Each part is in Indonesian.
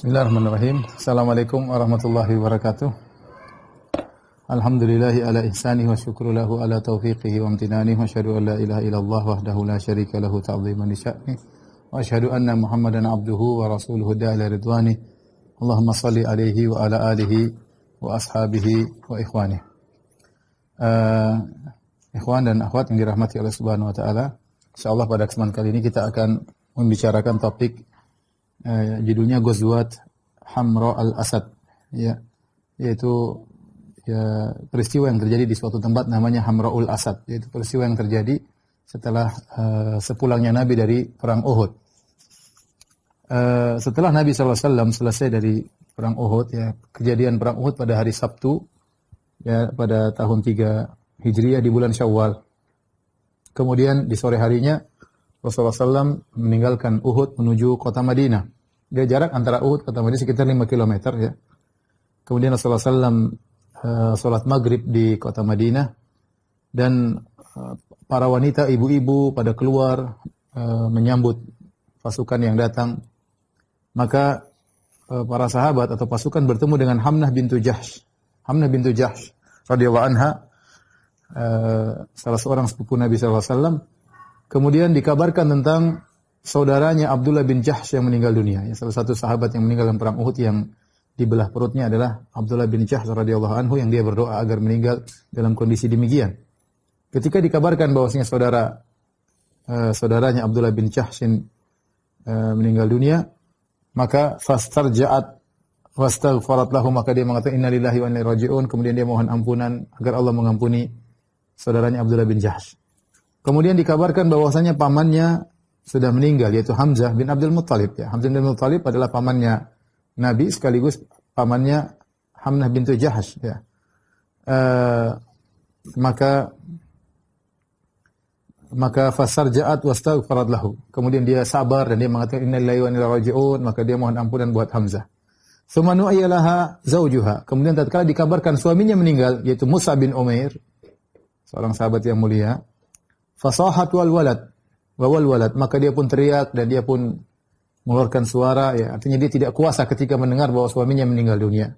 Bismillahirrahmanirrahim. Assalamualaikum warahmatullahi wabarakatuh. Alhamdulillahi ala ihsanihi wa syukru lahu ala taufiqihi wa amtinanihi wa asyhadu an la ilaha illallah wahdahu la syarika lahu ta'ziman li sya'ni wa asyhadu anna Muhammadan abduhu wa rasuluhu da'ila ridwani. Allahumma salli alaihi wa ala alihi wa ashabihi wa ikhwani. Uh, ikhwan dan akhwat yang dirahmati oleh Subhanahu wa taala. Insyaallah pada kesempatan kali ini kita akan membicarakan topik uh, judulnya Ghazwat Hamra al-Asad ya yaitu ya peristiwa yang terjadi di suatu tempat namanya Hamraul Asad yaitu peristiwa yang terjadi setelah uh, sepulangnya Nabi dari perang Uhud. Uh, setelah Nabi SAW selesai dari perang Uhud ya kejadian perang Uhud pada hari Sabtu ya pada tahun 3 Hijriah di bulan Syawal. Kemudian di sore harinya Rasulullah SAW meninggalkan Uhud menuju kota Madinah. Dia jarak antara Uhud kota Madinah sekitar 5 km ya. Kemudian Rasulullah SAW uh, sholat maghrib di kota Madinah dan uh, para wanita ibu-ibu pada keluar uh, menyambut pasukan yang datang maka uh, para sahabat atau pasukan bertemu dengan Hamnah bintu Jahsh Hamnah bintu Jahsh radhiyallahu anha uh, salah seorang sepupu Nabi SAW kemudian dikabarkan tentang saudaranya Abdullah bin Jahsh yang meninggal dunia ya, salah satu sahabat yang meninggal dalam perang Uhud yang di belah perutnya adalah Abdullah bin Jahsh radhiyallahu anhu yang dia berdoa agar meninggal dalam kondisi demikian. Ketika dikabarkan bahwasanya saudara uh, saudaranya Abdullah bin Jahsh uh, meninggal dunia, maka fastarja'at wastaghfarat lahu maka dia mengatakan innalillahi wa inna rajiun kemudian dia mohon ampunan agar Allah mengampuni saudaranya Abdullah bin Jahsh. Kemudian dikabarkan bahwasanya pamannya sudah meninggal yaitu Hamzah bin Abdul Muttalib ya. Hamzah bin Abdul Muttalib adalah pamannya Nabi sekaligus pamannya Hamnah bintu Jahash ya. Uh, maka maka fasarja'at wastaghfarat lahu. Kemudian dia sabar dan dia mengatakan innalillahi wa inna raji'un, maka dia mohon ampunan buat Hamzah. Tsumma nu'ayyalaha zaujuha. Kemudian tatkala dikabarkan suaminya meninggal yaitu Musa bin Umair, seorang sahabat yang mulia, fasahat wal walad wa wal walad, maka dia pun teriak dan dia pun mengeluarkan suara ya artinya dia tidak kuasa ketika mendengar bahwa suaminya meninggal dunia.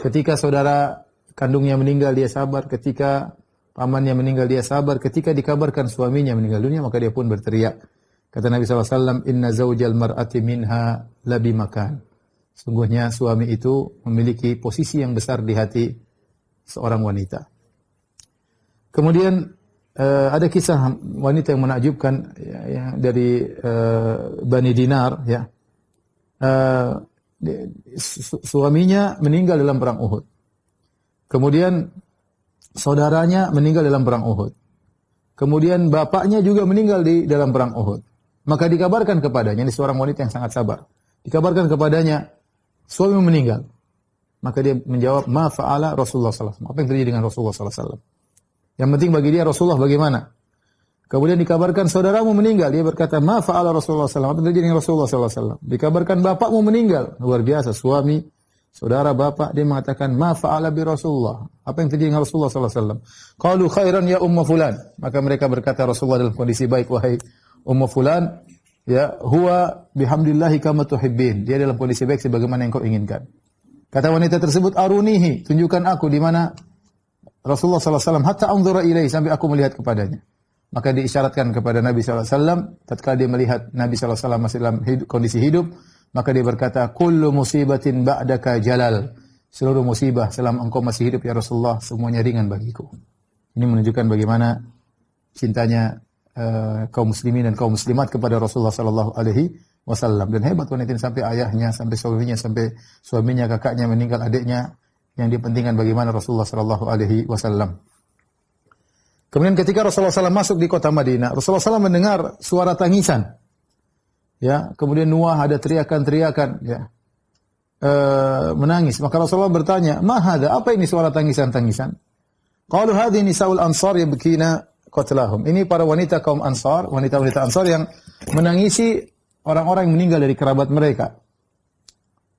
Ketika saudara kandungnya meninggal dia sabar, ketika pamannya meninggal dia sabar, ketika dikabarkan suaminya meninggal dunia maka dia pun berteriak. Kata Nabi SAW, Inna zawjal mar'ati minha labi makan. Sungguhnya suami itu memiliki posisi yang besar di hati seorang wanita. Kemudian uh, ada kisah wanita yang menakjubkan ya, ya, dari uh, Bani Dinar ya. Uh, su suaminya meninggal dalam perang Uhud. Kemudian saudaranya meninggal dalam perang Uhud. Kemudian bapaknya juga meninggal di dalam perang Uhud. Maka dikabarkan kepadanya, ini seorang wanita yang sangat sabar. Dikabarkan kepadanya, suami meninggal. Maka dia menjawab, ma fa'ala Rasulullah SAW. Apa yang terjadi dengan Rasulullah SAW? Yang penting bagi dia Rasulullah bagaimana? Kemudian dikabarkan saudaramu meninggal. Dia berkata, ma fa'ala Rasulullah SAW. Apa yang terjadi dengan Rasulullah SAW? Dikabarkan bapakmu meninggal. Luar biasa, suami, saudara, bapak. Dia mengatakan, ma fa'ala bi Rasulullah. Apa yang terjadi dengan Rasulullah SAW? Qalu khairan ya umma fulan. Maka mereka berkata Rasulullah dalam kondisi baik, wahai umma fulan. Ya, huwa bihamdillahi kama tuhibbin. Dia dalam kondisi baik sebagaimana yang kau inginkan. Kata wanita tersebut, arunihi. Tunjukkan aku di mana Rasulullah SAW hatta anzura ilaih sampai aku melihat kepadanya. Maka diisyaratkan kepada Nabi SAW, tatkala dia melihat Nabi SAW masih dalam hidup, kondisi hidup, maka dia berkata, Kullu musibatin ba'daka jalal. Seluruh musibah selama engkau masih hidup ya Rasulullah, semuanya ringan bagiku. Ini menunjukkan bagaimana cintanya uh, kaum muslimin dan kaum muslimat kepada Rasulullah sallallahu alaihi wasallam dan hebat wanita ini sampai ayahnya, sampai suaminya, sampai suaminya, kakaknya meninggal, adiknya yang dipentingkan bagaimana Rasulullah sallallahu alaihi wasallam. Kemudian ketika Rasulullah SAW masuk di kota Madinah, Rasulullah SAW mendengar suara tangisan. Ya, kemudian Nuah ada teriakan-teriakan, ya. E, menangis. Maka Rasulullah bertanya, "Mahada? Apa ini suara tangisan-tangisan?" Qalu hadhihi nisaul ansar yabkina qatlahum. Ini para wanita kaum Ansar, wanita-wanita Ansar yang menangisi orang-orang yang meninggal dari kerabat mereka.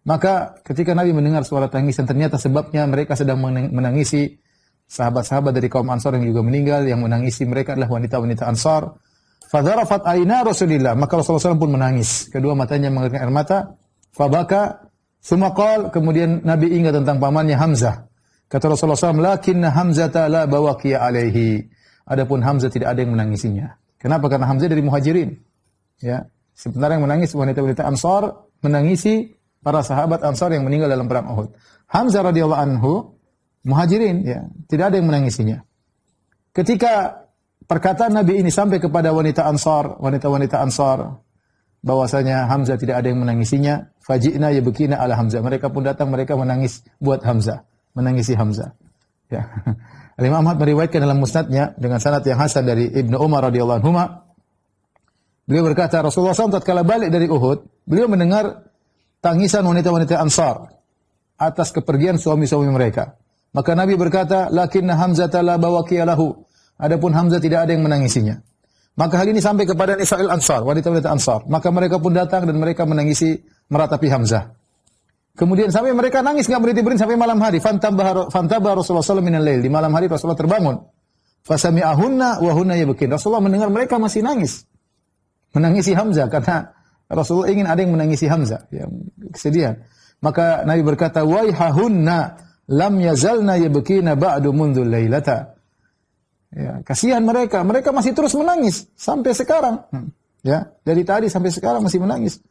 Maka ketika Nabi mendengar suara tangisan, ternyata sebabnya mereka sedang menangisi sahabat-sahabat dari kaum Ansar yang juga meninggal yang menangisi mereka adalah wanita-wanita Ansar. Fadharafat aina Rasulillah, maka Rasulullah SAW pun menangis. Kedua matanya mengeluarkan air mata. Fabaka Suma qal, kemudian Nabi ingat tentang pamannya Hamzah. Kata Rasulullah SAW, lakinna Hamzah la bawaqiya alaihi. Adapun Hamzah tidak ada yang menangisinya. Kenapa? Karena Hamzah dari muhajirin. Ya. Sebenarnya yang menangis wanita-wanita Ansar menangisi para sahabat Ansar yang meninggal dalam perang Uhud. Hamzah radhiyallahu anhu muhajirin ya, tidak ada yang menangisinya. Ketika perkataan Nabi ini sampai kepada wanita Ansar, wanita-wanita Ansar bahwasanya Hamzah tidak ada yang menangisinya, fajina yabkina ala Hamzah. Mereka pun datang mereka menangis buat Hamzah, menangisi Hamzah. Ya. Imam Ahmad meriwayatkan dalam musnadnya dengan sanad yang hasan dari Ibnu Umar radhiyallahu anhu. Beliau berkata, Rasulullah SAW tatkala balik dari Uhud, beliau mendengar tangisan wanita-wanita Ansar atas kepergian suami-suami mereka. Maka Nabi berkata, "Lakinna Hamzah la bawaqiyalahu." Adapun Hamzah tidak ada yang menangisinya. Maka hal ini sampai kepada Nisa'il Ansar, wanita-wanita Ansar. Maka mereka pun datang dan mereka menangisi meratapi Hamzah. Kemudian sampai mereka nangis nggak berhenti berhenti sampai malam hari. Fantabah fantaba Rasulullah SAW minal lail. Di malam hari Rasulullah terbangun. Fasami'ahunna wa hunna yabkin. Rasulullah mendengar mereka masih nangis. Menangisi Hamzah karena Rasulullah ingin ada yang menangisi Hamzah. Ya, kesedihan. Maka Nabi berkata, "Waihahunna lam yazalna yabkina ba'du mundul lailata." Ya, kasihan mereka. Mereka masih terus menangis sampai sekarang. Hmm. Ya, dari tadi sampai sekarang masih menangis.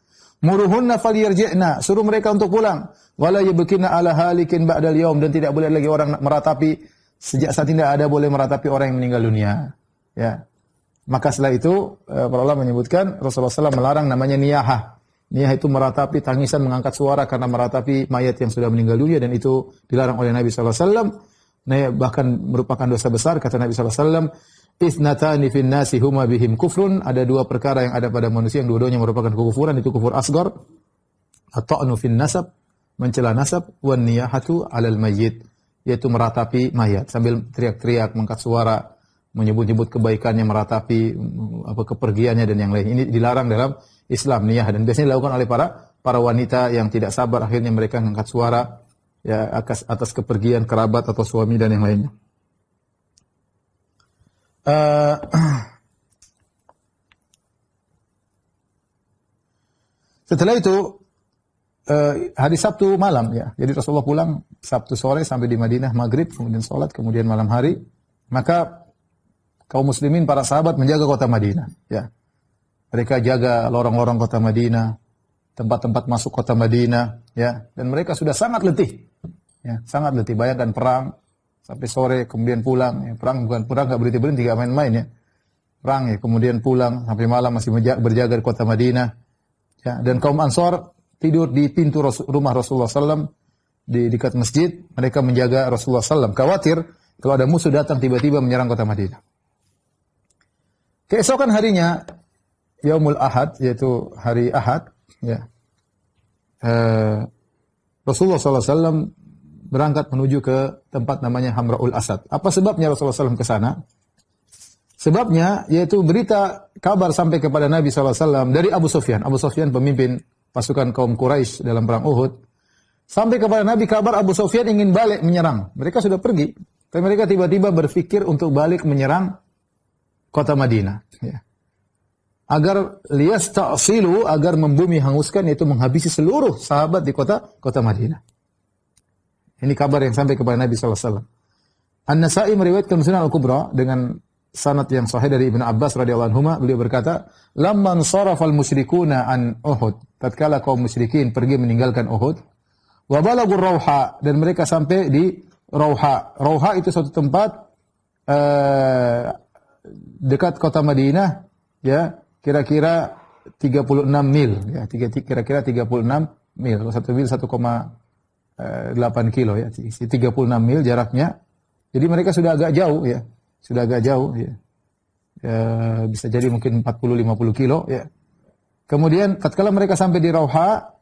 Muruhunna falyarji'na, suruh mereka untuk pulang. Wala yabkina ala halikin ba'dal yaum dan tidak boleh lagi orang meratapi sejak saat tidak ada boleh meratapi orang yang meninggal dunia. Ya. Maka setelah itu eh, para ulama menyebutkan Rasulullah SAW melarang namanya niyahah. Niyah itu meratapi tangisan mengangkat suara karena meratapi mayat yang sudah meninggal dunia dan itu dilarang oleh Nabi SAW. Nah, bahkan merupakan dosa besar kata Nabi SAW Ithnatani fin nasi huma bihim kufrun. Ada dua perkara yang ada pada manusia yang dua-duanya merupakan kekufuran. Itu kufur asgar. At-ta'nu fin nasab. Mencela nasab. Wan niyahatu alal mayyit. Yaitu meratapi mayat. Sambil teriak-teriak, mengangkat suara. Menyebut-nyebut kebaikannya, meratapi apa kepergiannya dan yang lain. Ini dilarang dalam Islam niyah. Dan biasanya dilakukan oleh para para wanita yang tidak sabar. Akhirnya mereka mengangkat suara ya atas, atas kepergian kerabat atau suami dan yang lainnya. Uh, setelah itu uh, hari Sabtu malam ya. Jadi Rasulullah pulang Sabtu sore sampai di Madinah maghrib kemudian sholat kemudian malam hari maka kaum muslimin para sahabat menjaga kota Madinah ya. Mereka jaga lorong-lorong kota Madinah, tempat-tempat masuk kota Madinah ya dan mereka sudah sangat letih Ya, sangat letih. Bayangkan perang sampai sore kemudian pulang. Ya, perang bukan perang nggak berhenti berhenti nggak main-main ya. Perang ya kemudian pulang sampai malam masih berjaga di kota Madinah. Ya, dan kaum Ansor tidur di pintu rumah Rasulullah SAW di dekat masjid. Mereka menjaga Rasulullah SAW. Khawatir kalau ada musuh datang tiba-tiba menyerang kota Madinah. Keesokan harinya Yaumul Ahad yaitu hari Ahad ya. Uh, Rasulullah SAW berangkat menuju ke tempat namanya Hamraul Asad. Apa sebabnya Rasulullah SAW ke sana? Sebabnya yaitu berita kabar sampai kepada Nabi SAW dari Abu Sufyan. Abu Sufyan pemimpin pasukan kaum Quraisy dalam perang Uhud. Sampai kepada Nabi kabar Abu Sufyan ingin balik menyerang. Mereka sudah pergi. Tapi mereka tiba-tiba berpikir untuk balik menyerang kota Madinah. Ya. Agar lias ta'asilu, agar membumi hanguskan, yaitu menghabisi seluruh sahabat di kota kota Madinah. Ini kabar yang sampai kepada Nabi SAW. An-Nasai meriwayatkan Sunan Al-Kubra dengan sanad yang sahih dari Ibnu Abbas radhiyallahu anhu beliau berkata lamman sarafal musyrikuna an Uhud tatkala kaum musyrikin pergi meninggalkan Uhud wa balagur Rauha dan mereka sampai di Rauha Rauha itu suatu tempat uh, dekat kota Madinah ya kira-kira 36 mil ya kira-kira 36 mil satu mil 1, 8 eh, kilo ya, 36 mil jaraknya. Jadi mereka sudah agak jauh ya, sudah agak jauh ya. ya bisa jadi mungkin 40-50 kilo ya. Kemudian tatkala mereka sampai di Rauha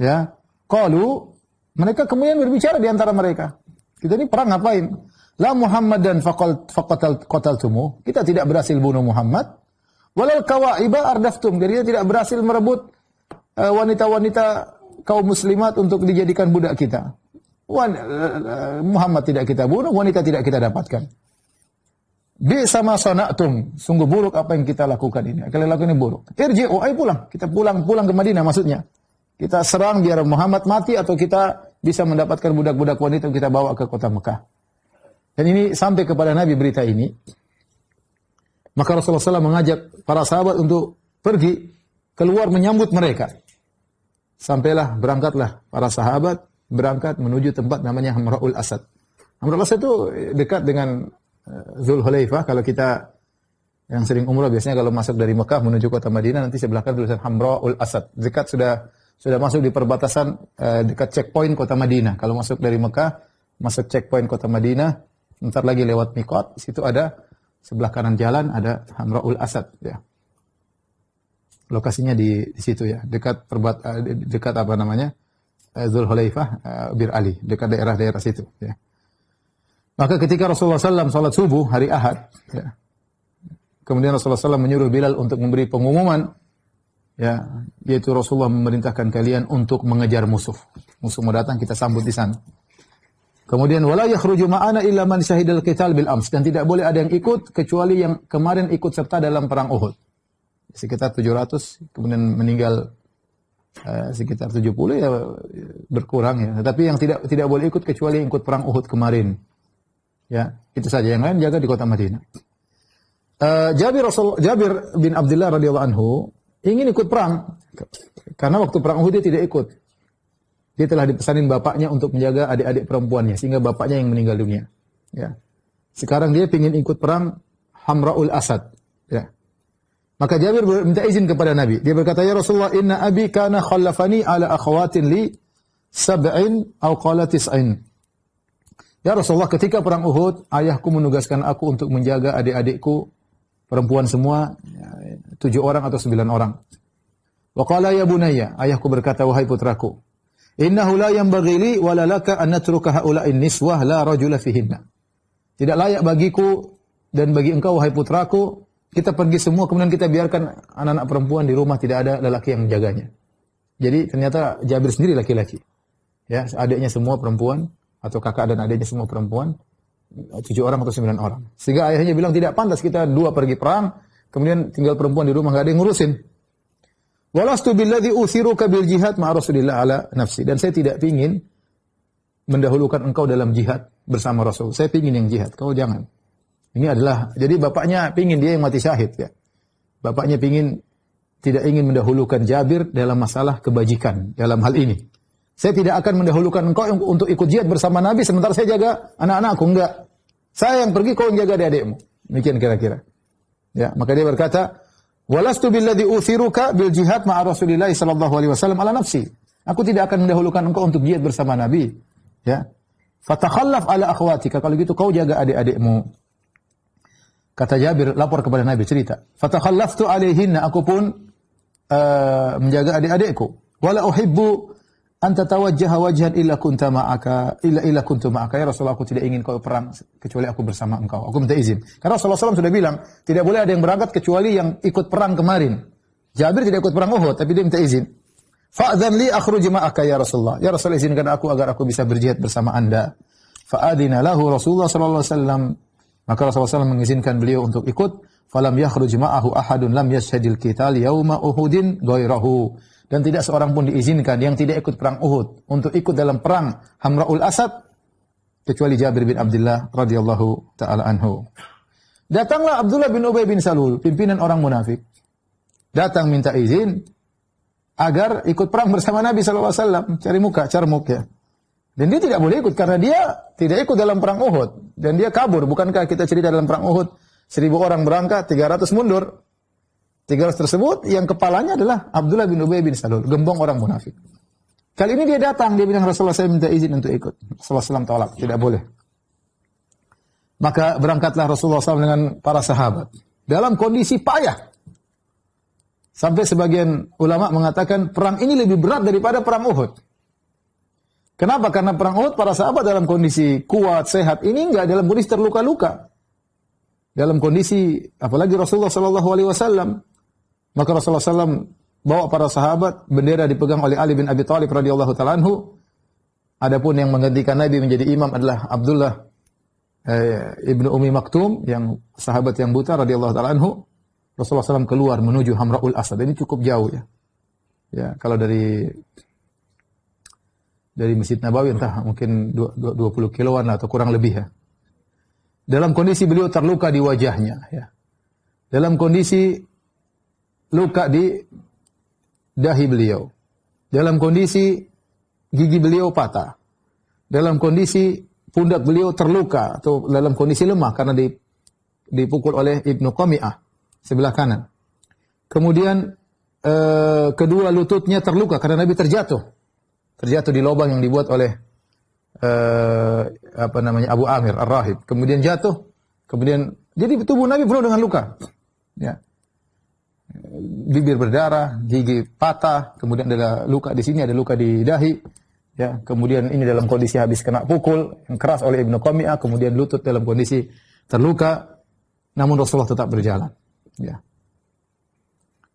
ya, qalu mereka kemudian berbicara di antara mereka. Kita ini perang ngapain? La Muhammad dan faqal faqatal tumu. Kita tidak berhasil bunuh Muhammad. Walal kawaiba ardaftum. Jadi kita tidak berhasil merebut eh, wanita-wanita kaum muslimat untuk dijadikan budak kita. Wan, uh, Muhammad tidak kita bunuh, wanita tidak kita dapatkan. Bi sama sonatum, sungguh buruk apa yang kita lakukan ini. Kalian lakukan ini buruk. Irji'u, ayo pulang. Kita pulang pulang ke Madinah maksudnya. Kita serang biar Muhammad mati atau kita bisa mendapatkan budak-budak wanita yang kita bawa ke kota Mekah. Dan ini sampai kepada Nabi berita ini. Maka Rasulullah SAW mengajak para sahabat untuk pergi keluar menyambut mereka. Sampailah, berangkatlah para sahabat berangkat menuju tempat namanya Hamra'ul Asad. Hamra'ul Asad itu dekat dengan eh, Zul Hulaifah. Kalau kita yang sering umrah biasanya kalau masuk dari Mekah menuju kota Madinah nanti sebelah kanan tulisan Hamra'ul Asad. Dekat sudah sudah masuk di perbatasan uh, dekat checkpoint kota Madinah. Kalau masuk dari Mekah, masuk checkpoint kota Madinah, ntar lagi lewat Mikot, situ ada sebelah kanan jalan ada Hamraul Asad ya. Lokasinya di, di situ ya, dekat perbat uh, dekat apa namanya? Uh, Zulhulaifah uh, Bir Ali, dekat daerah-daerah situ ya. Maka ketika Rasulullah SAW salat subuh hari Ahad, ya, kemudian Rasulullah SAW menyuruh Bilal untuk memberi pengumuman ya yaitu Rasulullah memerintahkan kalian untuk mengejar musuh. Musuh mau datang kita sambut di sana. Kemudian wala yakhruju ma'ana illa man syahidal qital bil ams dan tidak boleh ada yang ikut kecuali yang kemarin ikut serta dalam perang Uhud. Sekitar 700 kemudian meninggal uh, sekitar 70 ya berkurang ya. Tetapi yang tidak tidak boleh ikut kecuali yang ikut perang Uhud kemarin. Ya, itu saja yang lain jaga di kota Madinah. Uh, Jabir Rasul Jabir bin Abdullah radhiyallahu anhu ingin ikut perang. Karena waktu perang Uhud dia tidak ikut. Dia telah dipesanin bapaknya untuk menjaga adik-adik perempuannya sehingga bapaknya yang meninggal dunia. Ya. Sekarang dia ingin ikut perang Hamraul Asad. Ya. Maka Jabir minta izin kepada Nabi. Dia berkata, "Ya Rasulullah, inna abi kana khallafani ala akhwatin li sab'in aw qala tis'in." Ya Rasulullah, ketika perang Uhud, ayahku menugaskan aku untuk menjaga adik-adikku perempuan semua ya, tujuh orang atau sembilan orang. Wa qala ya bunayya, ayahku berkata wahai putraku, innahu la yanbaghi li wa la laka an natruka haula'in niswah la rajula fihinna. Tidak layak bagiku dan bagi engkau wahai putraku, kita pergi semua kemudian kita biarkan anak-anak perempuan di rumah tidak ada lelaki yang menjaganya. Jadi ternyata Jabir sendiri laki-laki. Ya, adiknya semua perempuan atau kakak dan adiknya semua perempuan, tujuh orang atau sembilan orang. Sehingga ayahnya bilang tidak pantas kita dua pergi perang, Kemudian tinggal perempuan di rumah nggak ada yang ngurusin. Walastu billadzi uthiruka bil jihad ma Rasulillah ala nafsi. Dan saya tidak ingin mendahulukan engkau dalam jihad bersama Rasul. Saya ingin yang jihad, kau jangan. Ini adalah jadi bapaknya pingin dia yang mati syahid ya. Bapaknya pingin tidak ingin mendahulukan Jabir dalam masalah kebajikan dalam hal ini. Saya tidak akan mendahulukan engkau untuk ikut jihad bersama Nabi sementara saya jaga anak-anakku enggak. Saya yang pergi kau yang jaga adik-adikmu. Demikian kira-kira. Ya, maka dia berkata, "Walastu billadzi uthiruka bil jihad ma'a Rasulillah sallallahu alaihi wasallam ala nafsi." Aku tidak akan mendahulukan engkau untuk jihad bersama Nabi. Ya. Fatakhallaf ala akhwatika. Kalau gitu kau jaga adik-adikmu. Kata Jabir lapor kepada Nabi cerita. Fatakhallaftu alaihinna. Aku pun uh, menjaga adik-adikku. Wala uhibbu anta tawajjaha wajhan illa kunta ma'aka illa illa kuntu ma'aka. Ya Rasulullah aku tidak ingin kau perang kecuali aku bersama engkau. Aku minta izin. Karena Rasulullah SAW sudah bilang tidak boleh ada yang berangkat kecuali yang ikut perang kemarin. Jabir tidak ikut perang Uhud tapi dia minta izin. Fa'dzan li akhruj ma'aka ya Rasulullah. Ya Rasulullah izinkan aku agar aku bisa berjihad bersama anda. Fa'adina lahu Rasulullah wasallam. Maka Rasulullah SAW mengizinkan beliau untuk ikut. Falam yakhruj ma'ahu ahadun lam yashhadil qital yauma uhudin ghairahu dan tidak seorang pun diizinkan yang tidak ikut perang Uhud untuk ikut dalam perang Hamraul Asad kecuali Jabir bin Abdullah radhiyallahu taala anhu. Datanglah Abdullah bin Ubay bin Salul, pimpinan orang munafik. Datang minta izin agar ikut perang bersama Nabi SAW. Cari muka, carmuk ya. Dan dia tidak boleh ikut karena dia tidak ikut dalam perang Uhud. Dan dia kabur. Bukankah kita cerita dalam perang Uhud? Seribu orang berangkat, 300 mundur. 300 tersebut yang kepalanya adalah Abdullah bin Ubay bin Salul, gembong orang munafik. Kali ini dia datang, dia bilang Rasulullah saya minta izin untuk ikut. Rasulullah SAW tolak, tidak boleh. Maka berangkatlah Rasulullah SAW dengan para sahabat. Dalam kondisi payah. Sampai sebagian ulama mengatakan perang ini lebih berat daripada perang Uhud. Kenapa? Karena perang Uhud para sahabat dalam kondisi kuat, sehat. Ini enggak dalam kondisi terluka-luka. Dalam kondisi apalagi Rasulullah Shallallahu Alaihi Wasallam maka Rasulullah SAW bawa para sahabat, bendera dipegang oleh Ali bin Abi Thalib radhiyallahu taala anhu. Adapun yang menggantikan Nabi menjadi imam adalah Abdullah eh, ibnu Umi Maktum yang sahabat yang buta radhiyallahu taala anhu. Rasulullah SAW keluar menuju Hamraul Asad. Ini cukup jauh ya. Ya, kalau dari dari Masjid Nabawi entah mungkin 20 kiloan atau kurang lebih ya. Dalam kondisi beliau terluka di wajahnya ya. Dalam kondisi luka di dahi beliau. Dalam kondisi gigi beliau patah. Dalam kondisi pundak beliau terluka atau dalam kondisi lemah karena dipukul oleh Ibnu Qami'ah sebelah kanan. Kemudian eh, kedua lututnya terluka karena Nabi terjatuh. Terjatuh di lubang yang dibuat oleh eh, apa namanya Abu Amir Ar-Rahib. Kemudian jatuh, kemudian jadi tubuh Nabi penuh dengan luka. Ya. Bibir berdarah, gigi patah, kemudian ada luka di sini, ada luka di dahi. Ya, kemudian ini dalam kondisi habis kena pukul yang keras oleh Ibnu Qami'ah, kemudian lutut dalam kondisi terluka, namun Rasulullah tetap berjalan. Ya.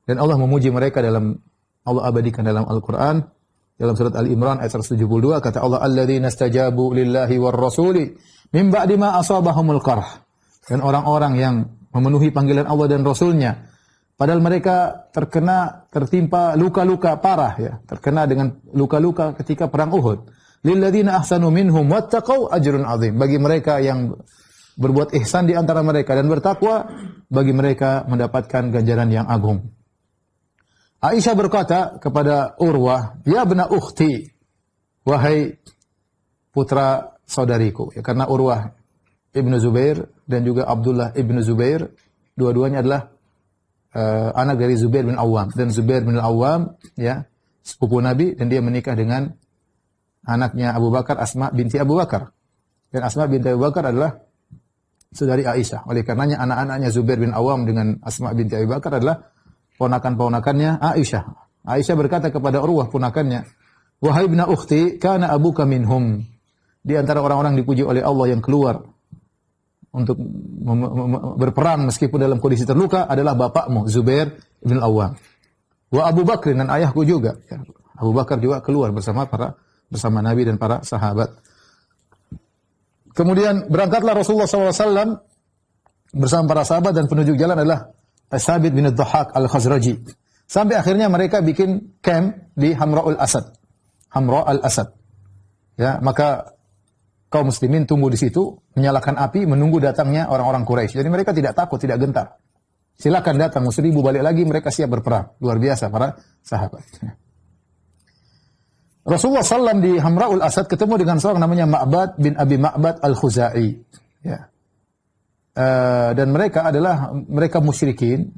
Dan Allah memuji mereka dalam Allah abadikan dalam Al-Qur'an dalam surat Al-Imran ayat 172 kata Allah alladzina stajabu lillahi war rasuli min ba'di ma asabahumul qarh. Dan orang-orang yang memenuhi panggilan Allah dan Rasulnya padahal mereka terkena tertimpa luka-luka parah ya, terkena dengan luka-luka ketika perang Uhud. Lilladzina ahsanu minhum wattaqau ajrun azim. Bagi mereka yang berbuat ihsan di antara mereka dan bertakwa, bagi mereka mendapatkan ganjaran yang agung. Aisyah berkata kepada Urwah, "Ya bena ukhti, wahai putra saudariku." Ya, karena Urwah Ibnu Zubair dan juga Abdullah Ibnu Zubair, dua-duanya adalah uh, anak dari Zubair bin Awam dan Zubair bin Awam ya, sepupu Nabi dan dia menikah dengan anaknya Abu Bakar Asma binti Abu Bakar. Dan Asma binti Abu Bakar adalah saudari Aisyah. Oleh karenanya anak-anaknya Zubair bin Awam dengan Asma binti Abu Bakar adalah ponakan-ponakannya Aisyah. Aisyah berkata kepada Urwah ponakannya, "Wahai ibna ukhti, kana abuka minhum." Di antara orang-orang dipuji oleh Allah yang keluar untuk berperang meskipun dalam kondisi terluka adalah bapakmu Zubair bin Awam. Wa Abu Bakr dan ayahku juga. Abu Bakar juga keluar bersama para bersama Nabi dan para sahabat. Kemudian berangkatlah Rasulullah SAW bersama para sahabat dan penunjuk jalan adalah Sabit bin Dhahak al-Khazraji. Sampai akhirnya mereka bikin camp di Hamra'ul Asad. Hamra al-Asad. Ya, maka kaum muslimin tunggu di situ, menyalakan api, menunggu datangnya orang-orang Quraisy. Jadi mereka tidak takut, tidak gentar. Silakan datang, seribu balik lagi, mereka siap berperang. Luar biasa para sahabat. Rasulullah SAW di Hamra'ul Asad ketemu dengan seorang namanya Ma'bad bin Abi Ma'bad al-Khuzai. Ya. Uh, dan mereka adalah mereka musyrikin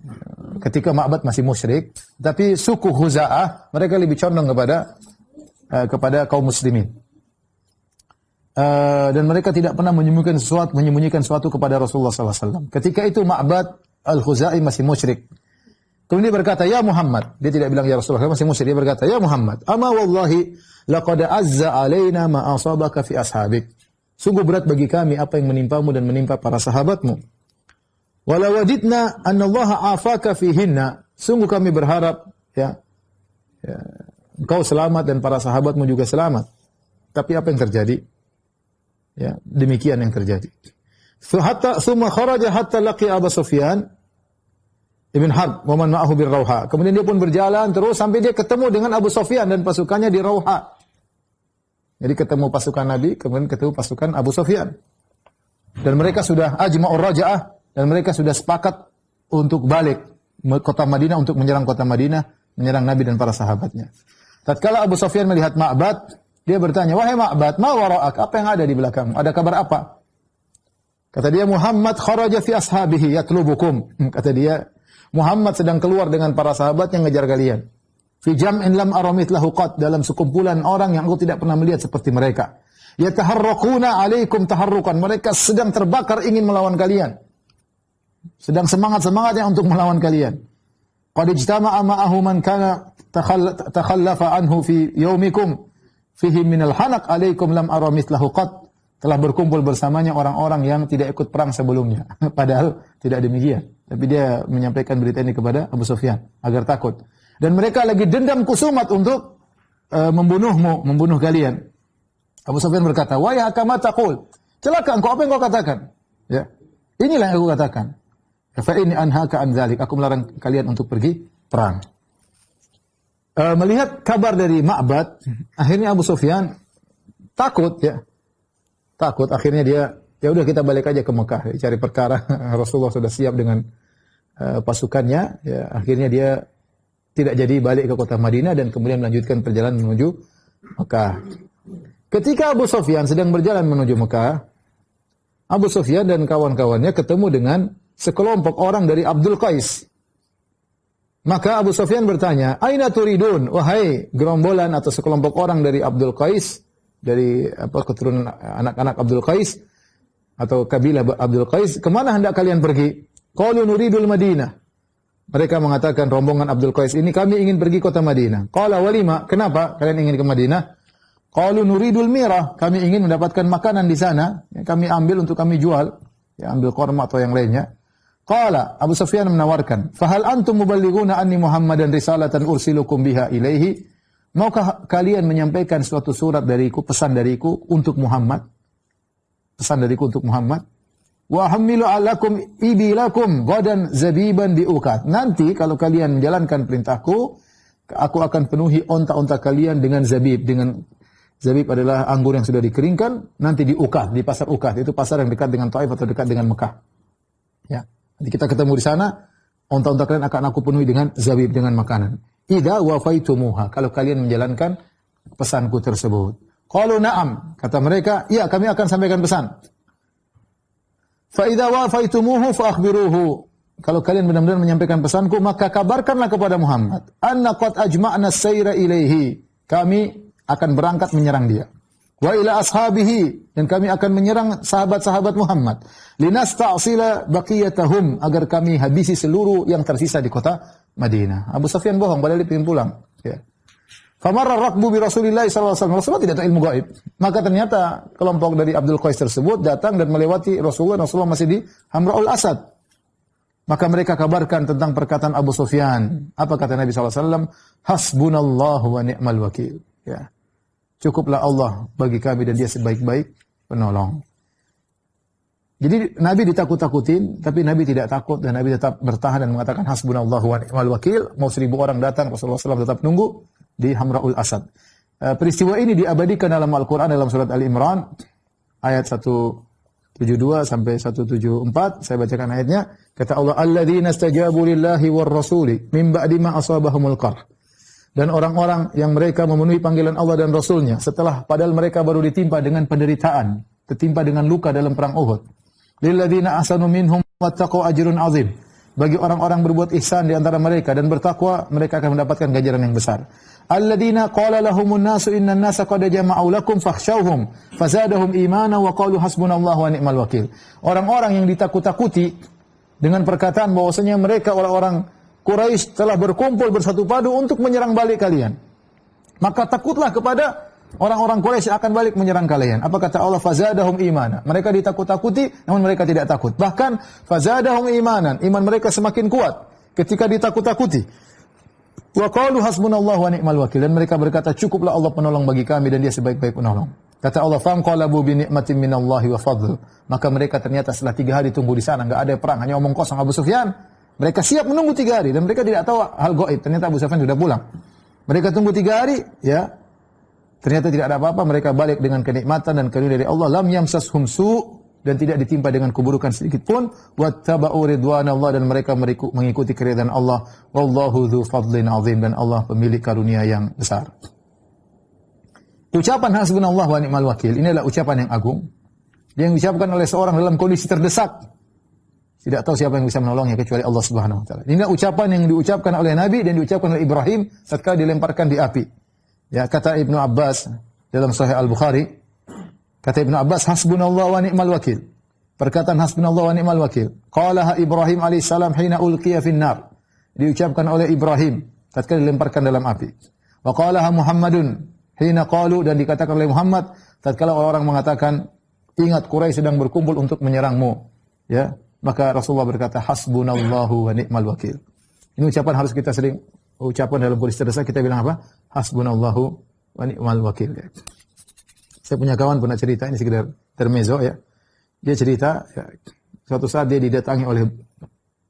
ketika Ma'bad masih musyrik, tapi suku Huza'ah mereka lebih condong kepada uh, kepada kaum muslimin. Uh, dan mereka tidak pernah menyembunyikan sesuatu menyembunyikan sesuatu kepada Rasulullah SAW. Ketika itu Ma'bad al-Khuzai masih musyrik. Kemudian dia berkata, "Ya Muhammad." Dia tidak bilang ya Rasulullah, masih musyrik. Dia berkata, "Ya Muhammad, ama wallahi laqad azza alaina ma asabaka fi ashabik." Sungguh berat bagi kami apa yang menimpamu dan menimpa para sahabatmu. Walau wajidna Allah afaka fihinna. Sungguh kami berharap ya, ya engkau selamat dan para sahabatmu juga selamat. Tapi apa yang terjadi? Ya, demikian yang terjadi. Hatta summa kharaja hatta laqi Abu Sufyan Ibn Harb wa man ma'ahu bir Rauha. Kemudian dia pun berjalan terus sampai dia ketemu dengan Abu Sufyan dan pasukannya di Rauha. Jadi ketemu pasukan Nabi, kemudian ketemu pasukan Abu Sufyan. Dan mereka sudah ajma'ur raja'ah dan mereka sudah sepakat untuk balik kota Madinah untuk menyerang kota Madinah, menyerang Nabi dan para sahabatnya. Tatkala Abu Sufyan melihat Ma'bad, dia bertanya, "Wahai Ma'bad, ma wara'ak? Apa yang ada di belakang? Ada kabar apa?" Kata dia, "Muhammad kharaja fi ashabihi yatlubukum." Hmm, kata dia, Muhammad sedang keluar dengan para sahabat yang ngejar kalian. Fi jam'in lam aramit lahu qat dalam sekumpulan orang yang aku tidak pernah melihat seperti mereka. Yataharraquna alaikum taharrukan. Mereka sedang terbakar ingin melawan kalian. Sedang semangat-semangatnya untuk melawan kalian. Qad ijtama'a ma'ahu man kana takhallafa anhu fi yaumikum fihi minal hanak alaikum lam aramit lahu qat. Telah berkumpul bersamanya orang-orang yang tidak ikut perang sebelumnya. Padahal tidak demikian. Tapi dia menyampaikan berita ini kepada Abu Sufyan agar takut dan mereka lagi dendam kusumat untuk uh, membunuhmu, membunuh kalian. Abu Sufyan berkata, "Wa ya kama taqul." Celaka engkau apa yang kau katakan? Ya. Inilah yang aku katakan. Fa ini anhaka an dzalik. Aku melarang kalian untuk pergi perang. Uh, melihat kabar dari Ma'bad, akhirnya Abu Sufyan takut ya. Takut akhirnya dia ya udah kita balik aja ke Mekah cari perkara Rasulullah sudah siap dengan uh, pasukannya ya akhirnya dia tidak jadi balik ke kota Madinah dan kemudian melanjutkan perjalanan menuju Mekah. Ketika Abu Sufyan sedang berjalan menuju Mekah, Abu Sufyan dan kawan-kawannya ketemu dengan sekelompok orang dari Abdul Qais. Maka Abu Sufyan bertanya, "Aina turidun?" Wahai gerombolan atau sekelompok orang dari Abdul Qais, dari apa keturunan anak-anak Abdul Qais atau kabilah Abdul Qais, ke mana hendak kalian pergi? Qalu nuridul Madinah. Mereka mengatakan rombongan Abdul Qais ini kami ingin pergi kota Madinah. Qala walima, kenapa kalian ingin ke Madinah? Qalu nuridul mirah, kami ingin mendapatkan makanan di sana, ya, kami ambil untuk kami jual, ya ambil korma atau yang lainnya. Qala Abu Sufyan menawarkan, "Fahal antum muballighuna anni Muhammadan risalatan ursilukum biha ilaihi?" Maukah kalian menyampaikan suatu surat dariku, pesan dariku untuk Muhammad? Pesan dariku untuk Muhammad? wa hamilu alakum ibilakum gadan zabiban diukat. Nanti kalau kalian menjalankan perintahku, aku akan penuhi onta-onta kalian dengan zabib, dengan zabib adalah anggur yang sudah dikeringkan, nanti diukat di pasar ukat. Itu pasar yang dekat dengan Taif atau dekat dengan Mekah. Ya. Nanti kita ketemu di sana, onta-onta kalian akan aku penuhi dengan zabib, dengan makanan. Ida wafaitumuha. Kalau kalian menjalankan pesanku tersebut. Kalau na'am. Kata mereka, iya kami akan sampaikan pesan. Fa idza wafaitumuhu fa akhbiruhu. Kalau kalian benar-benar menyampaikan pesanku, maka kabarkanlah kepada Muhammad, anna qad ajma'na sayra ilaihi. Kami akan berangkat menyerang dia. Wa ila ashabihi dan kami akan menyerang sahabat-sahabat Muhammad. Linasta'sila baqiyatahum agar kami habisi seluruh yang tersisa di kota Madinah. Abu Sufyan bohong, padahal dia pulang. Ya. Famarra rakbu bi Rasulillah sallallahu alaihi wasallam. Tidak tahu ilmu gaib. Maka ternyata kelompok dari Abdul Qais tersebut datang dan melewati Rasulullah. Rasulullah masih di Hamraul Asad. Maka mereka kabarkan tentang perkataan Abu Sufyan. Apa kata Nabi SAW? Hasbunallahu wa ni'mal wakil. Ya. Cukuplah Allah bagi kami dan dia sebaik-baik penolong. Jadi Nabi ditakut-takutin, tapi Nabi tidak takut dan Nabi tetap bertahan dan mengatakan hasbunallahu wa ni'mal wakil. Mau seribu orang datang, Rasulullah SAW tetap nunggu di Hamraul Asad. Uh, peristiwa ini diabadikan dalam Al-Quran dalam surat Al-Imran ayat 172 sampai 174. Saya bacakan ayatnya. Kata Allah, "Alladzina stajabu lillahi war rasuli min ba'di ma asabahumul qarh." Dan orang-orang yang mereka memenuhi panggilan Allah dan Rasulnya setelah padahal mereka baru ditimpa dengan penderitaan, tertimpa dengan luka dalam perang Uhud. Lilladzina ahsanu minhum wattaqu ajrun azim. Bagi orang-orang berbuat ihsan di antara mereka dan bertakwa, mereka akan mendapatkan ganjaran yang besar. Alladzina qala lahumun nasu innan nasa qad jama'u lakum fakhshawhum fazadahum imana wa qalu hasbunallahu wa ni'mal wakil. Orang-orang yang ditakut-takuti dengan perkataan bahwasanya mereka orang-orang Quraisy telah berkumpul bersatu padu untuk menyerang balik kalian. Maka takutlah kepada orang-orang Quraisy akan balik menyerang kalian. Apa kata Allah? Fazadahum imana. Mereka ditakut-takuti namun mereka tidak takut. Bahkan fazadahum imanan. Iman mereka semakin kuat ketika ditakut-takuti. Wa qalu hasbunallahu wa ni'mal wakil. Dan mereka berkata, cukuplah Allah penolong bagi kami dan dia sebaik-baik penolong. Kata Allah, qalabu bi ni'matin minallahi wa fadl. Maka mereka ternyata setelah tiga hari tunggu di sana, enggak ada perang, hanya omong kosong Abu Sufyan. Mereka siap menunggu tiga hari dan mereka tidak tahu hal goib. Ternyata Abu Sufyan sudah pulang. Mereka tunggu tiga hari, ya. Ternyata tidak ada apa-apa. Mereka balik dengan kenikmatan dan karunia dari Allah. Lam yamsashum su' dan tidak ditimpa dengan keburukan sedikit pun wattaba'u ridwanallah dan mereka mengikuti keridhaan Allah wallahu dzu fadlin azim dan Allah pemilik karunia yang besar. Ucapan hasbunallah wa ni'mal wakil ini adalah ucapan yang agung yang diucapkan oleh seorang dalam kondisi terdesak. Tidak tahu siapa yang bisa menolongnya kecuali Allah Subhanahu wa taala. Ini ucapan yang diucapkan oleh Nabi dan diucapkan oleh Ibrahim ketika dilemparkan di api. Ya, kata Ibnu Abbas dalam Sahih Al-Bukhari, Kata Ibnu Abbas, hasbunallah wa ni'mal wakil. Perkataan hasbunallah wa ni'mal wakil. Qalaha Ibrahim alaihissalam hina ulqiya finnar. Diucapkan oleh Ibrahim ketika dilemparkan dalam api. Wa qalaha Muhammadun hina qalu dan dikatakan oleh Muhammad tatkala orang mengatakan ingat Quraisy sedang berkumpul untuk menyerangmu. Ya, maka Rasulullah berkata hasbunallahu wa ni'mal wakil. Ini ucapan harus kita sering ucapan dalam kondisi terdesak kita bilang apa? Hasbunallahu wa ni'mal wakil. Ya. Saya punya kawan pernah cerita, ini sekedar termezo ya. Dia cerita, ya, suatu saat dia didatangi oleh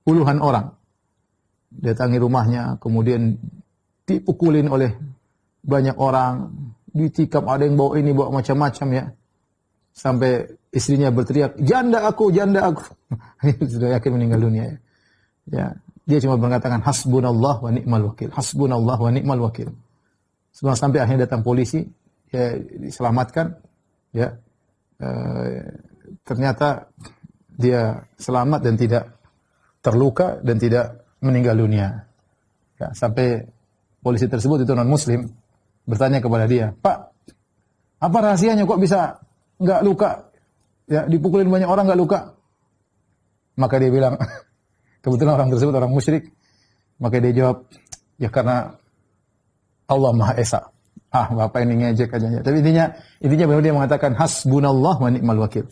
puluhan orang. Datangi rumahnya, kemudian dipukulin oleh banyak orang, ditikam, ada yang bawa ini, bawa macam-macam ya. Sampai istrinya berteriak, janda aku, janda aku. Sudah yakin meninggal dunia ya. ya. Dia cuma mengatakan hasbunallah wa ni'mal wakil. Hasbunallah wa ni'mal wakil. Sebelum sampai akhirnya datang polisi, ya diselamatkan, ya. E, ternyata dia selamat dan tidak terluka dan tidak meninggal dunia. Ya, sampai polisi tersebut itu non muslim bertanya kepada dia, Pak, apa rahasianya kok bisa nggak luka? Ya, dipukulin banyak orang nggak luka. Maka dia bilang, kebetulan orang tersebut orang musyrik. Maka dia jawab, ya karena Allah Maha Esa. Ah, bapak ini ngejek aja. Ya. Tapi intinya, intinya benar dia mengatakan hasbunallah wa ni'mal wakil.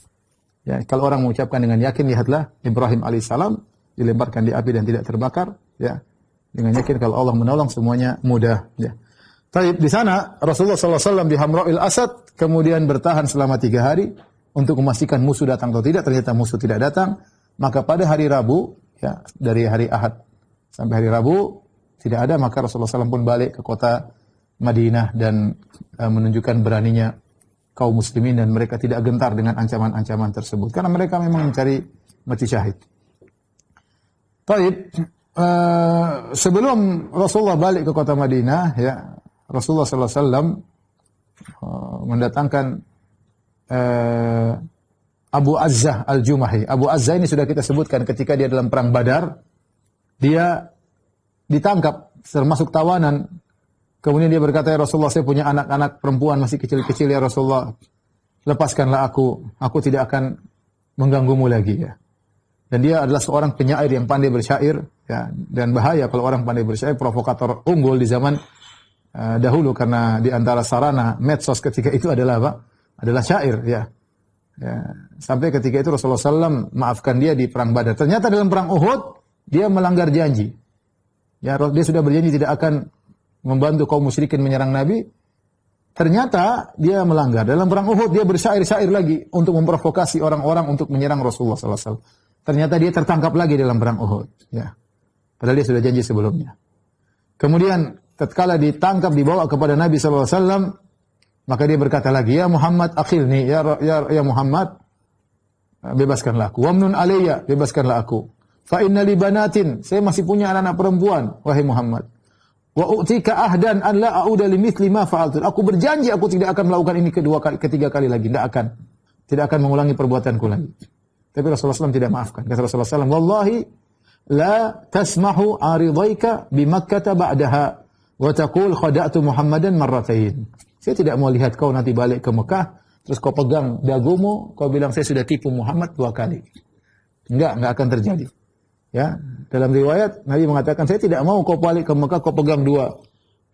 Ya, kalau orang mengucapkan dengan yakin, lihatlah Ibrahim alaihissalam dilemparkan di api dan tidak terbakar. Ya, dengan yakin kalau Allah menolong semuanya mudah. Ya. Tapi di sana Rasulullah SAW di Hamra'il Asad kemudian bertahan selama tiga hari untuk memastikan musuh datang atau tidak. Ternyata musuh tidak datang. Maka pada hari Rabu, ya dari hari Ahad sampai hari Rabu tidak ada. Maka Rasulullah SAW pun balik ke kota Madinah dan uh, menunjukkan beraninya kaum muslimin dan mereka tidak gentar dengan ancaman-ancaman tersebut karena mereka memang mencari mati syahid. Baik, uh, sebelum Rasulullah balik ke kota Madinah, ya Rasulullah Alaihi Wasallam uh, mendatangkan uh, Abu Azzah al-Jumahi. Abu Azzah ini sudah kita sebutkan ketika dia dalam perang Badar, dia ditangkap termasuk tawanan. Kemudian dia berkata, ya Rasulullah, saya punya anak-anak perempuan masih kecil-kecil ya Rasulullah. Lepaskanlah aku, aku tidak akan mengganggumu lagi ya. Dan dia adalah seorang penyair yang pandai bersyair ya. Dan bahaya kalau orang pandai bersyair, provokator unggul di zaman uh, dahulu karena di antara sarana medsos ketika itu adalah apa? Adalah syair ya. Ya. Sampai ketika itu Rasulullah SAW maafkan dia di perang Badar. Ternyata dalam perang Uhud dia melanggar janji. Ya, dia sudah berjanji tidak akan membantu kaum musyrikin menyerang Nabi. Ternyata dia melanggar. Dalam perang Uhud dia bersyair-syair lagi untuk memprovokasi orang-orang untuk menyerang Rasulullah SAW. Ternyata dia tertangkap lagi dalam perang Uhud. Ya. Padahal dia sudah janji sebelumnya. Kemudian tatkala ditangkap dibawa kepada Nabi SAW, maka dia berkata lagi, Ya Muhammad akhilni, ya, ya, ya Muhammad, bebaskanlah aku. Wamnun alayya, bebaskanlah aku. Fa inna li banatin, saya masih punya anak-anak perempuan, wahai Muhammad. Wa u'tika ahdan an la a'uda limithli ma fa'altu. Aku berjanji aku tidak akan melakukan ini kedua kali, ketiga kali lagi, tidak akan. Tidak akan mengulangi perbuatanku lagi. Tapi Rasulullah SAW tidak maafkan. Kata Rasulullah SAW, Wallahi la tasmahu aridaika bi Makkah ba'daha wa taqul khada'tu Muhammadan marratain. Saya tidak mau lihat kau nanti balik ke Mekah, terus kau pegang dagumu, kau bilang saya sudah tipu Muhammad dua kali. Enggak, enggak akan terjadi. Ya, dalam riwayat Nabi mengatakan saya tidak mau kau balik ke Mekah kau pegang dua